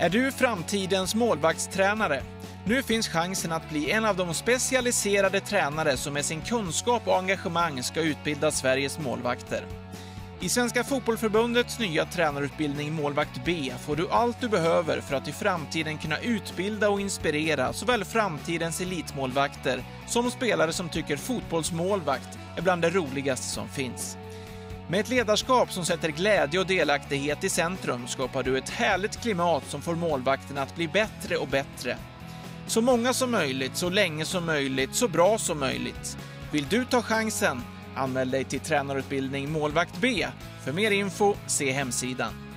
Är du framtidens målvaktstränare? Nu finns chansen att bli en av de specialiserade tränare som med sin kunskap och engagemang ska utbilda Sveriges målvakter. I Svenska Fotbollförbundets nya tränarutbildning Målvakt B får du allt du behöver för att i framtiden kunna utbilda och inspirera såväl framtidens elitmålvakter som spelare som tycker fotbollsmålvakt är bland det roligaste som finns. Med ett ledarskap som sätter glädje och delaktighet i centrum skapar du ett härligt klimat som får målvakterna att bli bättre och bättre. Så många som möjligt, så länge som möjligt, så bra som möjligt. Vill du ta chansen? Anmäl dig till tränarutbildning Målvakt B. För mer info, se hemsidan.